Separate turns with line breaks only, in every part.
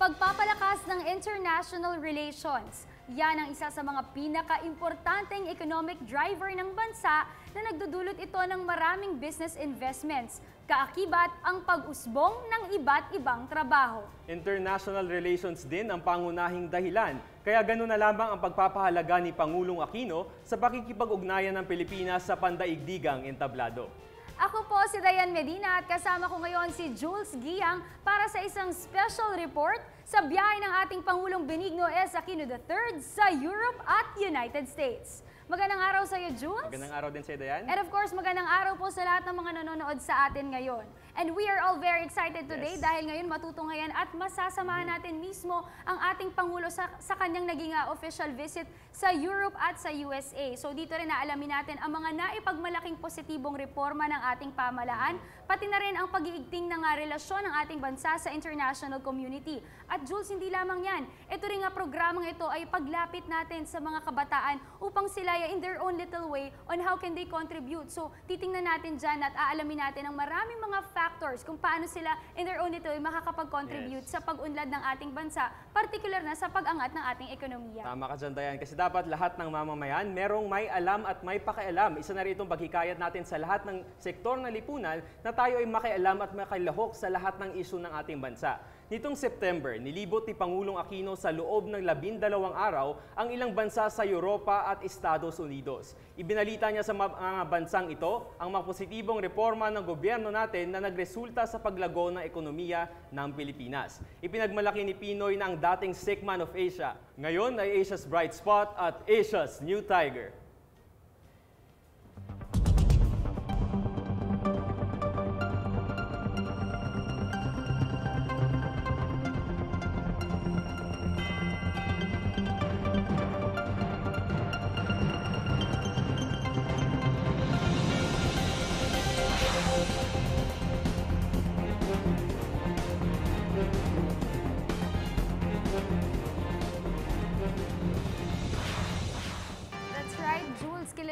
Pagpapalakas ng international relations. Yan ang isa sa mga pinaka-importanteng economic driver ng bansa na nagdudulot ito ng maraming business investments. Kaakibat ang pag-usbong ng iba't ibang trabaho.
International relations din ang pangunahing dahilan. Kaya ganoon na lamang ang pagpapahalaga ni Pangulong Aquino sa pakikipag-ugnayan ng Pilipinas sa pandaigdigang entablado.
Ako po si Dayan Medina at kasama ko ngayon si Jules Giang para sa isang special report sa biyahe ng ating Pangulong Benigno S. Aquino III sa Europe at United States. Magandang araw sa iyo, Jules.
Magandang araw din sa Dayan.
And of course, magandang araw po sa lahat ng mga nanonood sa atin ngayon. And we are all very excited today
Yes.
dahil ngayon matutunghayan at masasamahan natin mismo ang ating Pangulo sa, sa kanyang naging uh, official visit sa Europe at sa USA. So dito rin naalamin natin ang mga naipagmalaking positibong reforma ng ating pamalaan, pati na rin ang pag-iigting ng uh, relasyon ng ating bansa sa international community. At Jules, hindi lamang yan. Ito rin nga programang ito ay paglapit natin sa mga kabataan upang sila ay in their own little way on how can they contribute. So titingnan natin dyan at aalamin natin ang maraming mga factors kung paano sila in their own little way makakapag-contribute
Yes.
sa pag-unlad ng ating bansa, particular na sa pag-angat ng ating ekonomiya.
Tama ka dyan, Dayan. Kasi dapat lahat ng mamamayan merong may alam at may pakialam. Isa na rin itong paghikayat natin sa lahat ng sektor ng lipunan na tayo ay makialam at makilahok sa lahat ng isyu ng ating bansa. Nitong September, nilibot ni Pangulong Aquino sa loob ng labindalawang araw ang ilang bansa sa Europa at Estados Unidos. Ibinalita niya sa mga bansang ito ang mga positibong reforma ng gobyerno natin na nagresulta sa paglago ng ekonomiya ng Pilipinas. Ipinagmalaki ni Pinoy na ang dating sick man of Asia. Ngayon ay Asia's bright spot at Asia's new tiger.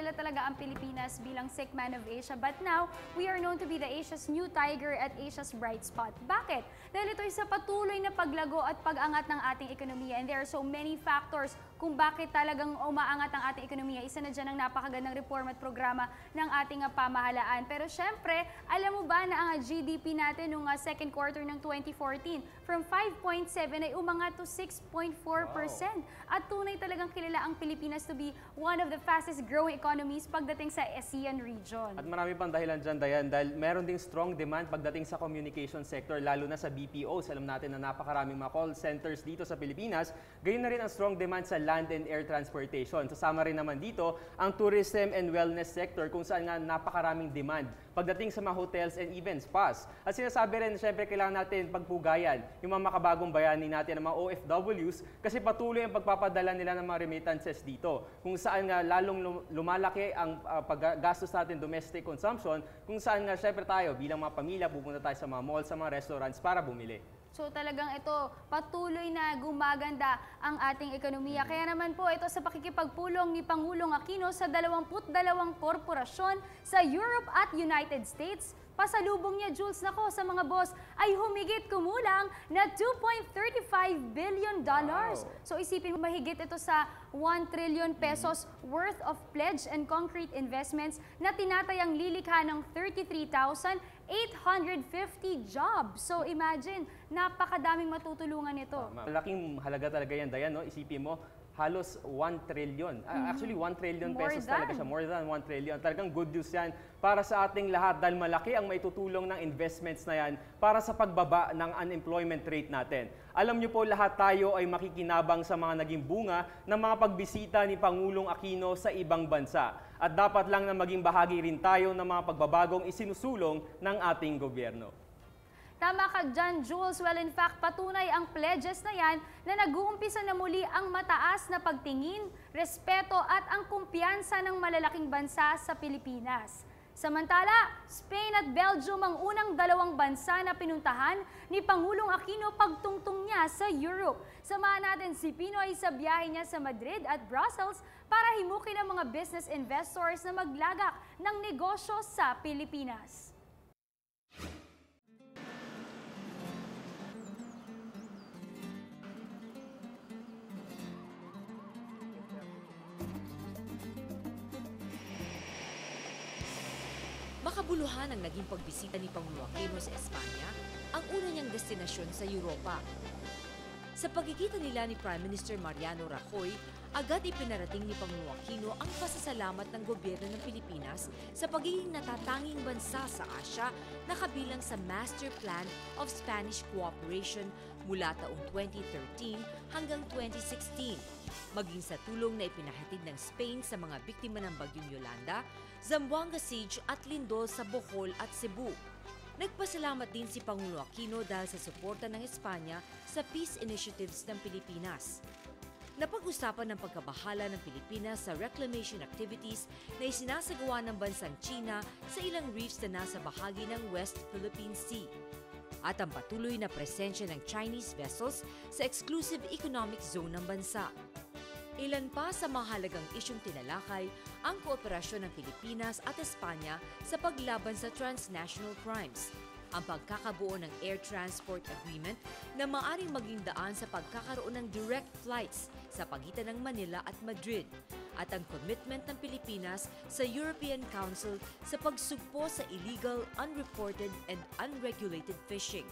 Kilala talaga ang Pilipinas bilang sick man of Asia. But now, we are known to be the Asia's new tiger at Asia's bright spot. Bakit? Dahil ito ay sa patuloy na paglago at pag-angat ng ating ekonomiya. And there are so many factors kung bakit talagang umaangat ang ating ekonomiya. Isa na dyan ang napakagandang reforma at programa ng ating uh, pamahalaan. Pero syempre, alam mo ba na ang uh, GDP natin noong uh, second quarter ng 2014 from 5.7 ay umangat to 6.4%. At tunay talagang kilala ang Pilipinas to be one of the fastest growing economies pagdating sa ASEAN region.
At marami pang dahilan dyan, Dayan, dahil meron ding strong demand pagdating sa communication sector, lalo na sa BPOs. Alam natin na napakaraming mga call centers dito sa Pilipinas. Gayun na rin ang strong demand sa land and air transportation. Sasama rin naman dito ang tourism and wellness sector kung saan nga napakaraming demand pagdating sa mga hotels and even spas. At sinasabi rin, syempre, kailangan natin pagpugayan yung mga makabagong bayani natin ng mga OFWs kasi patuloy ang pagpapadala nila ng mga remittances dito. Kung saan nga lalong lum- lumalaki ang uh, paggastos natin domestic consumption, kung saan nga syempre tayo bilang mga pamilya pupunta tayo sa mga malls, sa mga restaurants para bumili.
So talagang ito, patuloy na gumaganda ang ating ekonomiya. Kaya naman po ito sa pakikipagpulong ni Pangulong Aquino sa 22 korporasyon sa Europe at United States, pasalubong niya, Jules, nako sa mga boss, ay humigit kumulang na 2.35 billion dollars.
Wow.
So isipin mo, mahigit ito sa 1 trillion pesos worth of pledge and concrete investments na tinatayang lilikha ng 33,850 jobs. So imagine, napakadaming matutulungan nito.
Malaking halaga talaga yan, Dayan, no? Isipin mo, halos 1 trillion. Ah, Actually, 1 trillion
Mm-hmm. More
pesos talaga
than.
siya. More than 1 trillion. Talagang good news yan para sa ating lahat dahil malaki ang maitutulong ng investments na yan para sa pagbaba ng unemployment rate natin. Alam niyo po, lahat tayo ay makikinabang sa mga naging bunga ng mga pagbisita ni Pangulong Aquino sa ibang bansa. At dapat lang na maging bahagi rin tayo ng mga pagbabagong isinusulong ng ating gobyerno.
Tama ka dyan, Jules. Well, in fact, patunay ang pledges na yan na nag-uumpisa na muli ang mataas na pagtingin, respeto at ang kumpiyansa ng malalaking bansa sa Pilipinas. Samantala, Spain at Belgium ang unang dalawang bansa na pinuntahan ni Pangulong Aquino pagtungtong niya sa Europe. Samahan natin si Pinoy sa biyahe niya sa Madrid at Brussels para himukin ang mga business investors na maglagak ng negosyo sa Pilipinas.
Makabuluhan ang naging pagbisita ni Pangulo Aquino sa Espanya, ang una niyang destinasyon sa Europa. Sa pagkikita nila ni Prime Minister Mariano Rajoy, agad ipinarating ni Pangulo Aquino ang pasasalamat ng gobyerno ng Pilipinas sa pagiging natatanging bansa sa Asya na kabilang sa Master Plan of Spanish Cooperation mula taong 2013 hanggang 2016, maging sa tulong na ipinahatid ng Spain sa mga biktima ng Bagyong Yolanda, Zamboanga Siege at lindol sa Bohol at Cebu. Nagpasalamat din si Pangulo Aquino dahil sa suporta ng Espanya sa peace initiatives ng Pilipinas. Napag-usapan ng pagkabahala ng Pilipinas sa reclamation activities na isinasagawa ng bansang China sa ilang reefs na nasa bahagi ng West Philippine Sea at ang patuloy na presensya ng Chinese vessels sa exclusive economic zone ng bansa. Ilan pa sa mahalagang isyong tinalakay ang kooperasyon ng Pilipinas at Espanya sa paglaban sa transnational crimes, ang pagkakabuo ng air transport agreement na maaring maging daan sa pagkakaroon ng direct flights sa pagitan ng Manila at Madrid, at ang commitment ng Pilipinas sa European Council sa pagsugpo sa illegal, unreported, and unregulated fishing.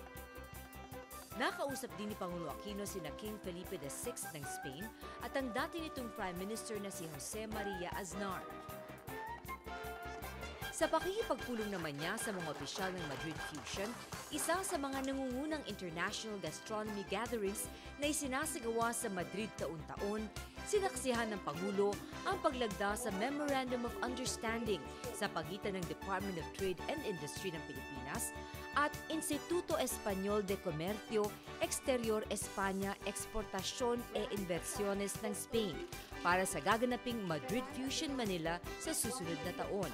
Nakausap din ni Pangulo Aquino sina King Felipe VI ng Spain at ang dati nitong Prime Minister na si Jose Maria Aznar. Sa pakikipagpulong naman niya sa mga opisyal ng Madrid Fusion, isa sa mga nangungunang international gastronomy gatherings na isinasagawa sa Madrid taon-taon, sinaksihan ng Pangulo ang paglagda sa Memorandum of Understanding sa pagitan ng Department of Trade and Industry ng Pilipinas at Instituto Espanyol de Comercio Exterior España Exportación e Inversiones ng Spain para sa gaganaping Madrid Fusion Manila sa susunod na taon.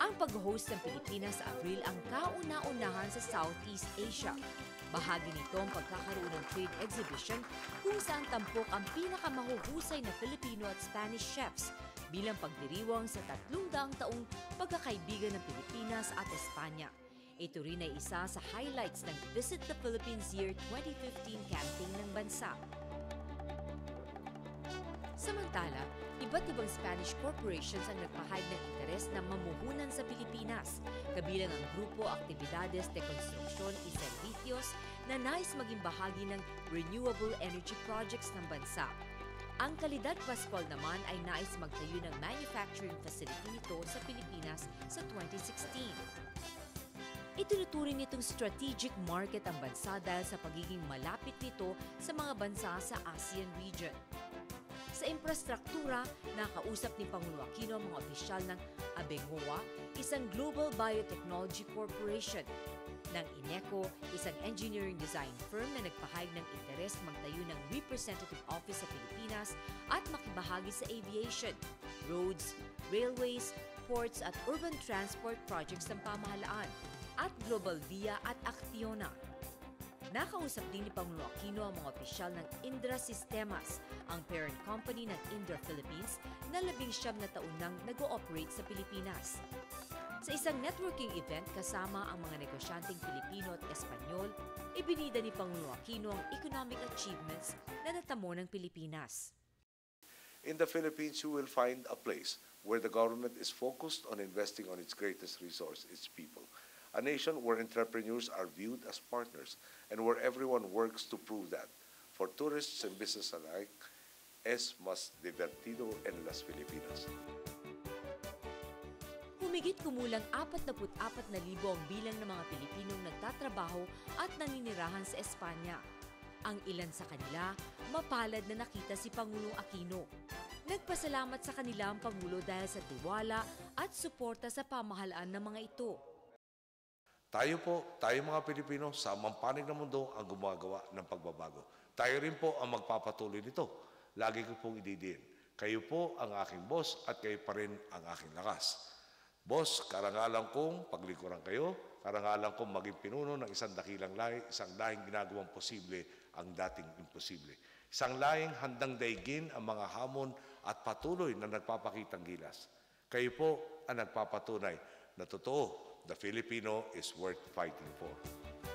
Ang pag-host ng Pilipinas sa Abril ang kauna-unahan sa Southeast Asia. Bahagi nito ang pagkakaroon ng trade exhibition kung saan tampok ang pinakamahuhusay na Filipino at Spanish chefs bilang pagdiriwang sa tatlong daang taong pagkakaibigan ng Pilipinas at Espanya. Ito rin ay isa sa highlights ng Visit the Philippines Year 2015 campaign ng bansa. Samantala, iba't ibang Spanish corporations ang nagpahayag ng interes na mamuhunan sa Pilipinas, kabilang ang Grupo Actividades de Construcción y Servicios na nais maging bahagi ng renewable energy projects ng bansa. Ang Kalidad Pascual naman ay nais magtayo ng manufacturing facility nito sa Pilipinas sa 2016. Itinuturing nitong strategic market ang bansa dahil sa pagiging malapit nito sa mga bansa sa ASEAN region. Sa infrastruktura, nakausap ni Pangulo Aquino ang mga opisyal ng Abengoa, isang global biotechnology corporation, ng INECO, isang engineering design firm na nagpahayag ng interes magtayo ng representative office sa Pilipinas at makibahagi sa aviation, roads, railways, ports at urban transport projects ng pamahalaan, at Global Via at Actiona. Nakausap din ni Pangulo Aquino ang mga opisyal ng Indra Sistemas, ang parent company ng Indra Philippines na labing siyam na taon nang nag-ooperate sa Pilipinas. Sa isang networking event kasama ang mga negosyanteng Pilipino at Espanyol, ibinida ni Pangulo Aquino ang economic achievements na natamo ng Pilipinas.
In the Philippines, you will find a place where the government is focused on investing on its greatest resource, its people. A nation where entrepreneurs are viewed as partners and where everyone works to prove that. For tourists and business alike, es más divertido en las Filipinas.
Humigit kumulang 44,000 ang bilang ng mga Pilipinong nagtatrabaho at naninirahan sa Espanya. Ang ilan sa kanila, mapalad na nakita si Pangulong Aquino. Nagpasalamat sa kanila ang Pangulo dahil sa tiwala at suporta sa pamahalaan ng mga ito.
Tayo po, tayo mga Pilipino, sa mampanig ng mundo ang gumagawa ng pagbabago. Tayo rin po ang magpapatuloy nito. Lagi ko pong ididiin. Kayo po ang aking boss at kayo pa rin ang aking lakas. Boss, karangalan kong paglikuran kayo, karangalan kong maging pinuno ng isang dakilang lahi, isang lahing ginagawang posible ang dating imposible. Isang lahing handang daigin ang mga hamon at patuloy na nagpapakitang gilas. Kayo po ang nagpapatunay na totoo, the Filipino is worth fighting for.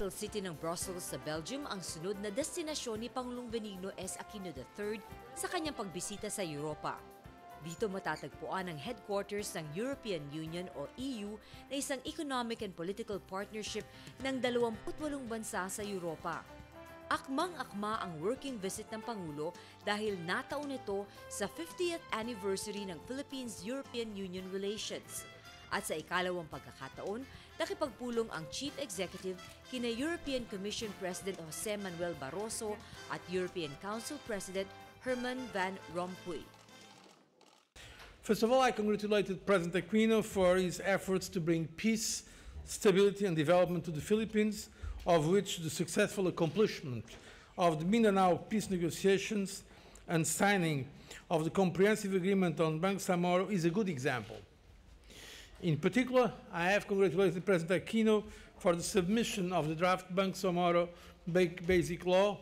Capital city ng Brussels sa Belgium ang sunod na destinasyon ni Pangulong Benigno S. Aquino III sa kanyang pagbisita sa Europa. Dito matatagpuan ang headquarters ng European Union o EU na isang economic and political partnership ng 28 bansa sa Europa. Akmang-akma ang working visit ng Pangulo dahil nataon ito sa 50th anniversary ng Philippines-European Union relations. At sa ikalawang pagkakataon, nakipagpulong ang Chief Executive kina European Commission President Jose Manuel Barroso at European Council President Herman Van Rompuy.
First of all, I congratulated President Aquino for his efforts to bring peace, stability, and development to the Philippines, of which the successful accomplishment of the Mindanao peace negotiations and signing of the comprehensive agreement on Bangsamoro is a good example. In particular, I have congratulated President Aquino for the submission of the draft Bangsamoro Ba- Basic Law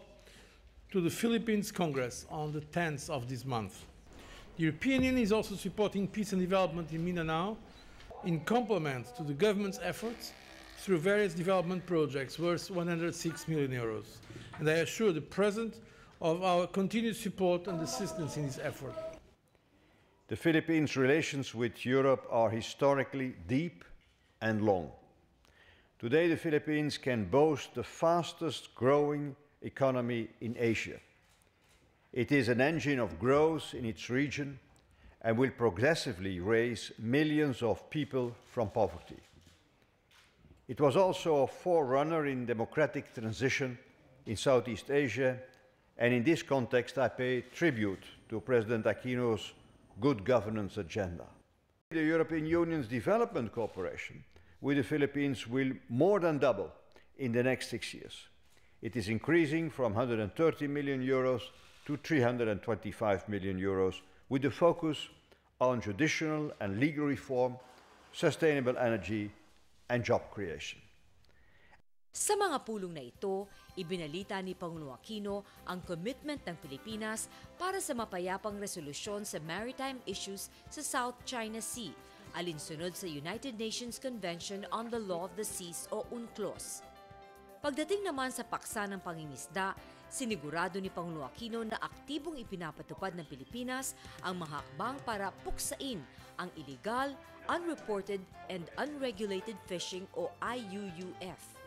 to the Philippines Congress on the 10th of this month. The European Union is also supporting peace and development in Mindanao in complement to the government's efforts through various development projects worth 106 million euros. And I assure the President of our continued support and assistance in this effort.
The Philippines' relations with Europe are historically deep and long. Today, the Philippines can boast the fastest growing economy in Asia. It is an engine of growth in its region and will progressively raise millions of people from poverty. It was also a forerunner in democratic transition in Southeast Asia, and in this context, I pay tribute to President Aquino's good governance agenda. The European Union's development cooperation with the Philippines will more than double in the next six years. It is increasing from 130 million euros to 325 million euros with a focus on judicial and legal reform, sustainable energy, and job creation.
Sa mga pulong na ito, ibinalita ni Pangulong Aquino ang commitment ng Pilipinas para sa mapayapang resolusyon sa maritime issues sa South China Sea, alinsunod sa United Nations Convention on the Law of the Seas o UNCLOS. Pagdating naman sa paksa ng pangingisda, sinigurado ni Pangulo Aquino na aktibong ipinapatupad ng Pilipinas ang mga para puksain ang illegal, unreported, and unregulated fishing o IUUF.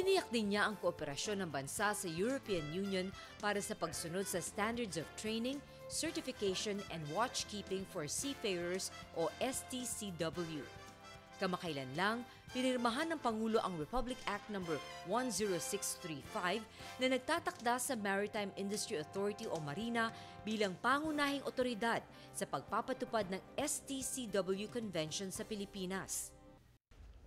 Tiniyak din niya ang kooperasyon ng bansa sa European Union para sa pagsunod sa standards of training, certification, and watchkeeping for seafarers o STCW. Kamakailan lang, pinirmahan ng Pangulo ang Republic Act No. 10635 na nagtatakda sa Maritime Industry Authority o Marina bilang pangunahing otoridad sa pagpapatupad ng STCW Convention sa Pilipinas.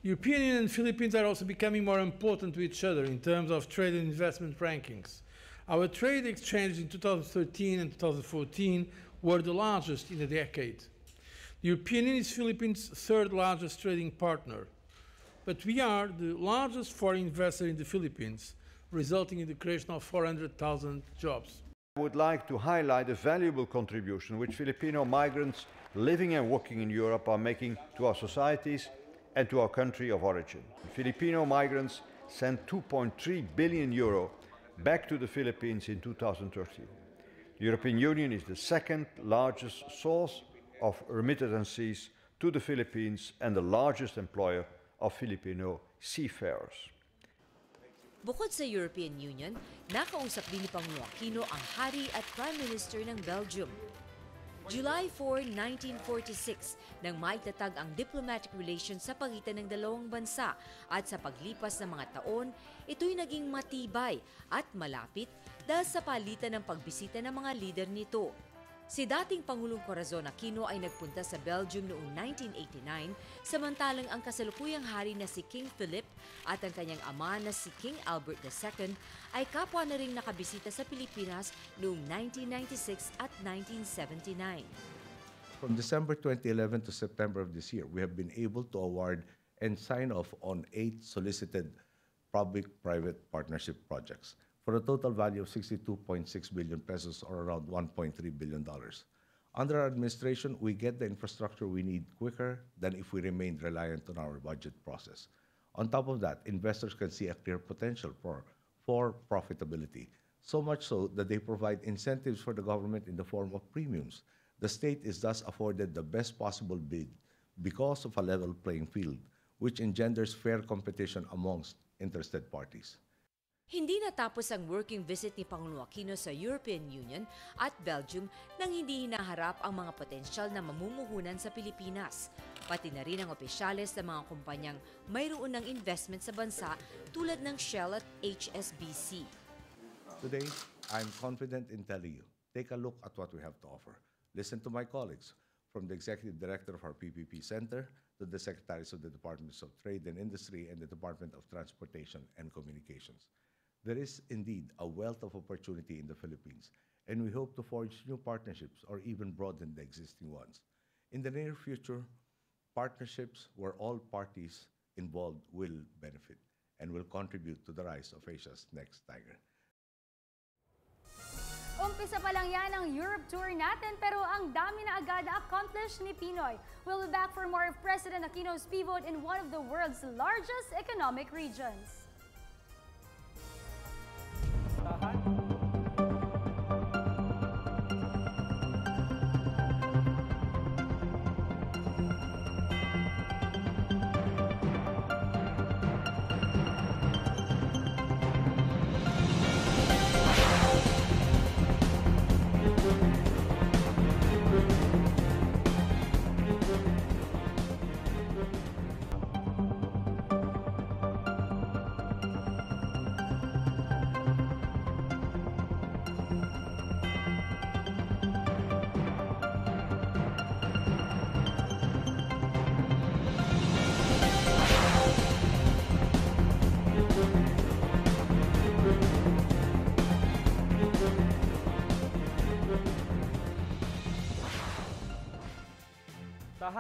European Union and Philippines are also becoming more important to each other in terms of trade and investment rankings. Our trade exchanges in 2013 and 2014 were the largest in a decade. The European Union is Philippines' third largest trading partner, but we are the largest foreign investor in the Philippines, resulting in the creation of 400,000 jobs.
I would like to highlight the valuable contribution which Filipino migrants living and working in Europe are making to our societies and to our country of origin. Filipino migrants sent 2.3 billion euro back to the Philippines in 2013. The European Union is the second largest source of remittances to the Philippines and the largest employer of Filipino seafarers.
Bukod sa European Union, nakausap din ni Aquino ang hari at Prime Minister ng Belgium. July 4, 1946, nang maitatag ang diplomatic relations sa pagitan ng dalawang bansa at sa paglipas ng mga taon, ito'y naging matibay at malapit dahil sa palitan ng pagbisita ng mga leader nito. Si dating Pangulong Corazon Aquino ay nagpunta sa Belgium noong 1989, samantalang ang kasalukuyang hari na si King Philip at ang kanyang ama na si King Albert II ay kapwa na ring nakabisita sa Pilipinas noong 1996 at 1979.
From December 2011 to September of this year, we have been able to award and sign off on eight solicited public-private partnership projects for a total value of 62.6 billion pesos or around 1.3 billion dollars. Under our administration, we get the infrastructure we need quicker than if we remained reliant on our budget process. On top of that, investors can see a clear potential for, for profitability, so much so that they provide incentives for the government in the form of premiums. The state is thus afforded the best possible bid because of a level playing field, which engenders fair competition amongst interested parties.
Hindi natapos ang working visit ni Pangulo Aquino sa European Union at Belgium nang hindi hinaharap ang mga potensyal na mamumuhunan sa Pilipinas. Pati na rin ang opisyales ng mga kumpanyang mayroon ng investment sa bansa tulad ng Shell at HSBC.
Today, I'm confident in telling you, take a look at what we have to offer. Listen to my colleagues, from the Executive Director of our PPP Center to the Secretaries of the Departments of Trade and Industry and the Department of Transportation and Communications. There is indeed a wealth of opportunity in the Philippines, and we hope to forge new partnerships or even broaden the existing ones. In the near future, partnerships where all parties involved will benefit and will contribute to the rise of Asia's next tiger.
Umpisa pa lang yan ang Europe tour natin pero ang dami na agad na-accomplish ni Pinoy. We'll be back for more of President Aquino's pivot in one of the world's largest economic regions.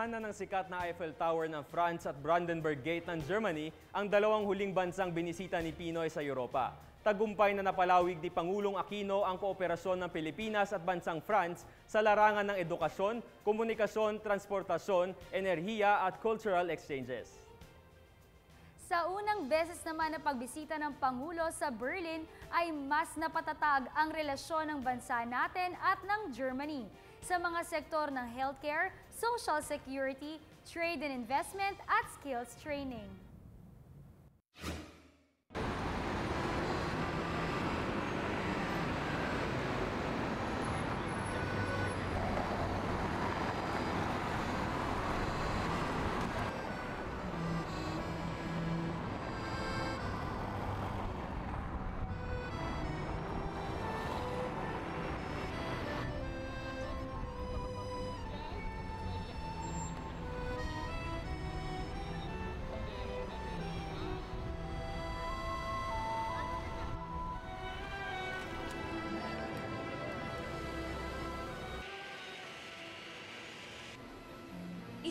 Tahanan ng sikat na Eiffel Tower ng France at Brandenburg Gate ng Germany ang dalawang huling bansang binisita ni Pinoy sa Europa. Tagumpay na napalawig ni Pangulong Aquino ang kooperasyon ng Pilipinas at bansang France sa larangan ng edukasyon, komunikasyon, transportasyon, enerhiya at cultural exchanges.
Sa unang beses naman na pagbisita ng Pangulo sa Berlin ay mas napatatag ang relasyon ng bansa natin at ng Germany sa mga sektor ng healthcare, social security, trade and investment at skills training.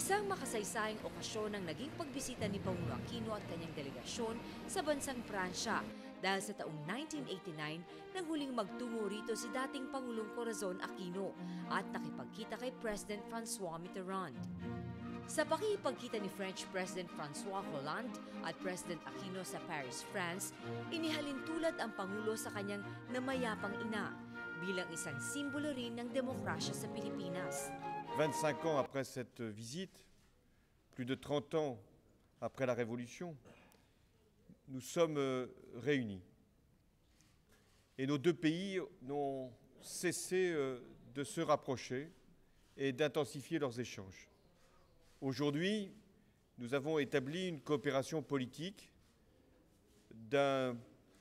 Isang makasaysayang okasyon ang naging pagbisita ni Pangulo Aquino at kanyang delegasyon sa bansang Pransya dahil sa taong 1989 nang huling magtungo rito si dating Pangulong Corazon Aquino at nakipagkita kay President Francois Mitterrand. Sa pakikipagkita ni French President François Hollande at President Aquino sa Paris, France, inihalin tulad ang Pangulo sa kanyang namayapang ina bilang isang simbolo rin ng demokrasya sa Pilipinas.
25 ans après cette visite, plus de 30 ans après la Révolution, nous sommes euh, réunis. Et nos deux pays n'ont cessé euh, de se rapprocher et d'intensifier leurs échanges. Aujourd'hui, nous avons établi une coopération politique d'un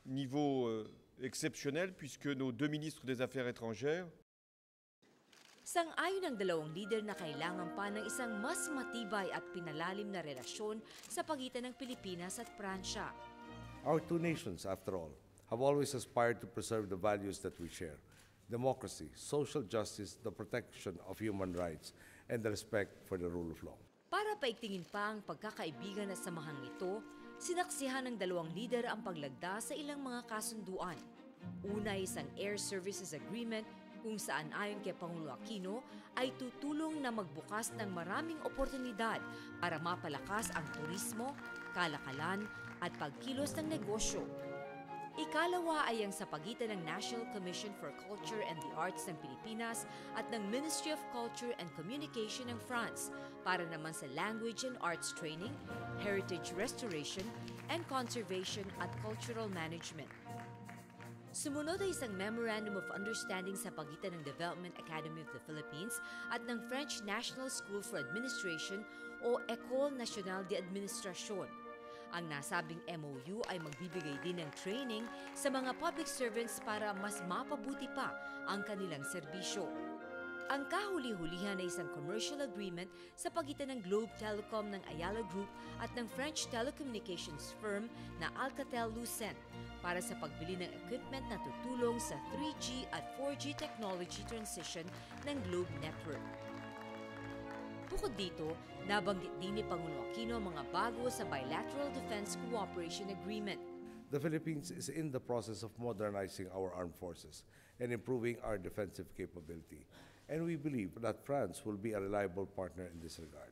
niveau euh, exceptionnel puisque nos deux ministres des Affaires étrangères
Sang-ayon ng dalawang leader na kailangan pa ng isang mas matibay at pinalalim na relasyon sa pagitan ng Pilipinas at Pransya.
Our two nations, after all, have always aspired to preserve the values that we share democracy, social justice, the protection of human rights, and the respect for the rule of law.
Para paigtingin pa ang pagkakaibigan at samahang ito, sinaksihan ng dalawang leader ang paglagda sa ilang mga kasunduan. Una ay isang air services agreement kung saan ayon kay Pangulo Aquino ay tutulong na magbukas ng maraming oportunidad para mapalakas ang turismo, kalakalan at pagkilos ng negosyo. Ikalawa ay ang sa pagitan ng National Commission for Culture and the Arts ng Pilipinas at ng Ministry of Culture and Communication ng France para naman sa Language and Arts Training, Heritage Restoration, and Conservation at Cultural Management. Sumunod ay isang Memorandum of Understanding sa pagitan ng Development Academy of the Philippines at ng French National School for Administration o École Nationale d'Administration. Ang nasabing MOU ay magbibigay din ng training sa mga public servants para mas mapabuti pa ang kanilang serbisyo. Ang kahuli-hulihan ay isang commercial agreement sa pagitan ng Globe Telecom ng Ayala Group at ng French telecommunications firm na Alcatel-Lucent para sa pagbili ng equipment na tutulong sa 3G at 4G technology transition ng Globe Network. Bukod dito, nabanggit din ni Pangulo Aquino ang mga bago sa Bilateral Defense Cooperation Agreement
The Philippines is in the process of modernizing our armed forces and improving our defensive capability. And we believe that France will be a reliable partner in this regard.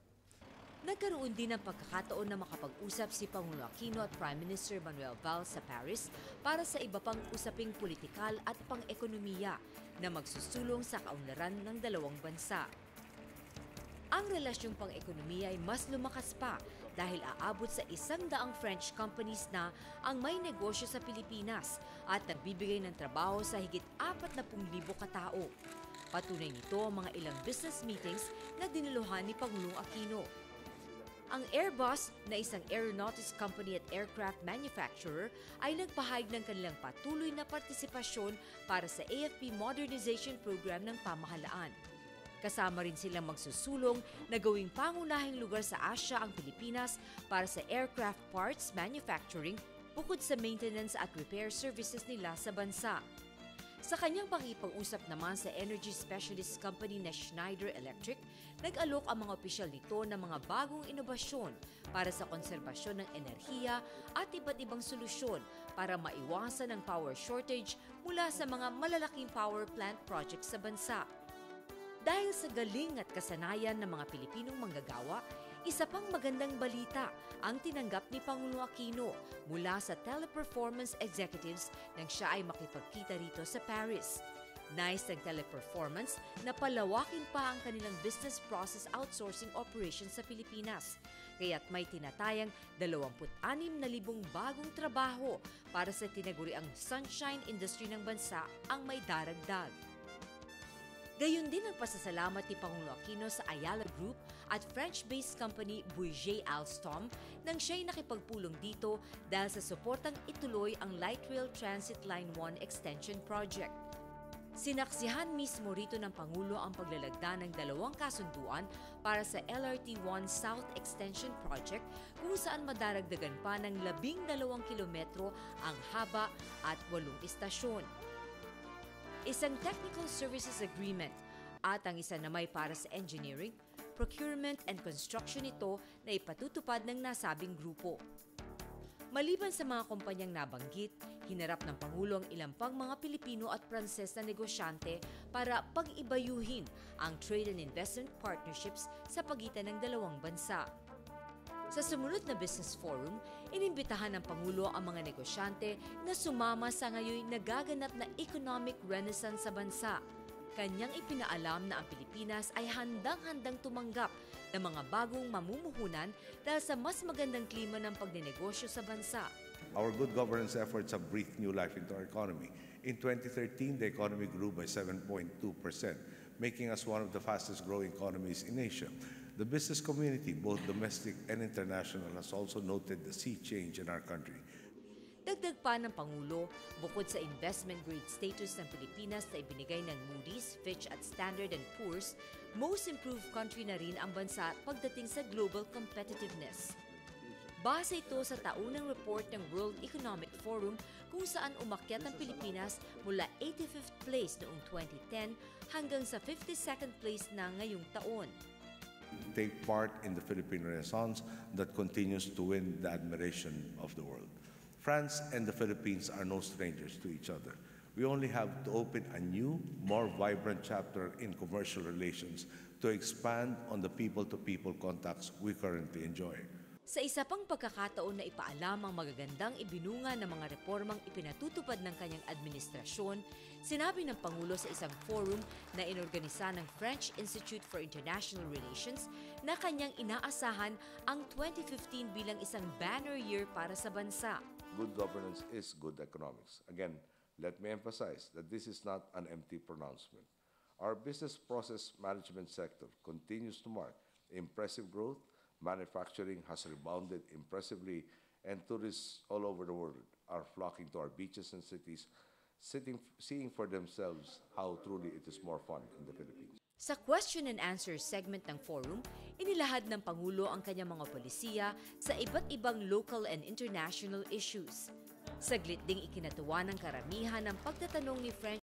Nagkaroon din ng pagkakataon na makapag-usap si Pangulo Aquino at Prime Minister Manuel Valls sa Paris para sa iba pang usaping politikal at pang-ekonomiya na magsusulong sa kaunlaran ng dalawang bansa. Ang relasyong pang-ekonomiya ay mas lumakas pa dahil aabot sa isang daang French companies na ang may negosyo sa Pilipinas at nagbibigay ng trabaho sa higit 40,000 katao. Patunay nito ang mga ilang business meetings na diniluhan ni Pangulong Aquino. Ang Airbus na isang aeronautics company at aircraft manufacturer ay nagpahayag ng kanilang patuloy na partisipasyon para sa AFP Modernization Program ng pamahalaan. Kasama rin silang magsusulong na gawing pangunahing lugar sa Asia ang Pilipinas para sa aircraft parts manufacturing bukod sa maintenance at repair services nila sa bansa. Sa kanyang pakipag-usap naman sa energy specialist company na Schneider Electric, nag-alok ang mga opisyal nito ng mga bagong inobasyon para sa konserbasyon ng enerhiya at iba't ibang solusyon para maiwasan ang power shortage mula sa mga malalaking power plant projects sa bansa. Dahil sa galing at kasanayan ng mga Pilipinong manggagawa, isa pang magandang balita ang tinanggap ni Pangulo Aquino mula sa teleperformance executives nang siya ay makipagkita rito sa Paris. Nice ng teleperformance na palawakin pa ang kanilang business process outsourcing operations sa Pilipinas. Kaya't may tinatayang 26,000 bagong trabaho para sa tinaguriang sunshine industry ng bansa ang may daragdag. Gayon din ang pasasalamat ni Pangulo Aquino sa Ayala Group at French-based company Bourget Alstom nang siya'y nakipagpulong dito dahil sa suportang ituloy ang Light Rail Transit Line 1 Extension Project. Sinaksihan mismo rito ng Pangulo ang paglalagda ng dalawang kasunduan para sa LRT-1 South Extension Project kung saan madaragdagan pa ng labing dalawang kilometro ang haba at walong istasyon isang technical services agreement at ang isa na may para sa engineering, procurement and construction nito na ipatutupad ng nasabing grupo. Maliban sa mga kumpanyang nabanggit, hinarap ng Pangulo ang ilang pang mga Pilipino at Pranses na negosyante para pag-ibayuhin ang trade and investment partnerships sa pagitan ng dalawang bansa. Sa sumunod na business forum, inimbitahan ng Pangulo ang mga negosyante na sumama sa ngayon nagaganap na economic renaissance sa bansa. Kanyang ipinaalam na ang Pilipinas ay handang-handang tumanggap ng mga bagong mamumuhunan dahil sa mas magandang klima ng pagnenegosyo sa bansa.
Our good governance efforts have breathed new life into our economy. In 2013, the economy grew by 7.2%, making us one of the fastest growing economies in Asia. The business community, both domestic and international, has also noted the sea change in our country.
Dagdag pa ng Pangulo, bukod sa investment grade status ng Pilipinas na ibinigay ng Moody's, Fitch at Standard Poor's, most improved country na rin ang bansa pagdating sa global competitiveness. Base ito sa taunang report ng World Economic Forum kung saan umakyat ang Pilipinas mula 85th place noong 2010 hanggang sa 52nd place na ngayong taon.
Take part in the Philippine Renaissance that continues to win the admiration of the world. France and the Philippines are no strangers to each other.
We only have to open a new, more vibrant chapter in commercial relations to expand on the people-to-people contacts we currently enjoy.
Sa isa pang pagkakataon na ipaalam ang magagandang ibinunga ng mga reformang ipinatutupad ng kanyang administrasyon, sinabi ng Pangulo sa isang forum na inorganisa ng French Institute for International Relations na kanyang inaasahan ang 2015 bilang isang banner year para sa bansa.
Good governance is good economics. Again, let me emphasize that this is not an empty pronouncement. Our business process management sector continues to mark impressive growth. Manufacturing has rebounded impressively, and tourists all over the world are flocking to our beaches and cities, sitting, seeing for themselves how truly it is more fun in the Philippines.
Sa question and answer segment ng forum, inilahad ng Pangulo ang kanyang mga polisiya sa iba't ibang local and international issues. Saglit ding ikinatuwa ng karamihan ng pagtatanong ni French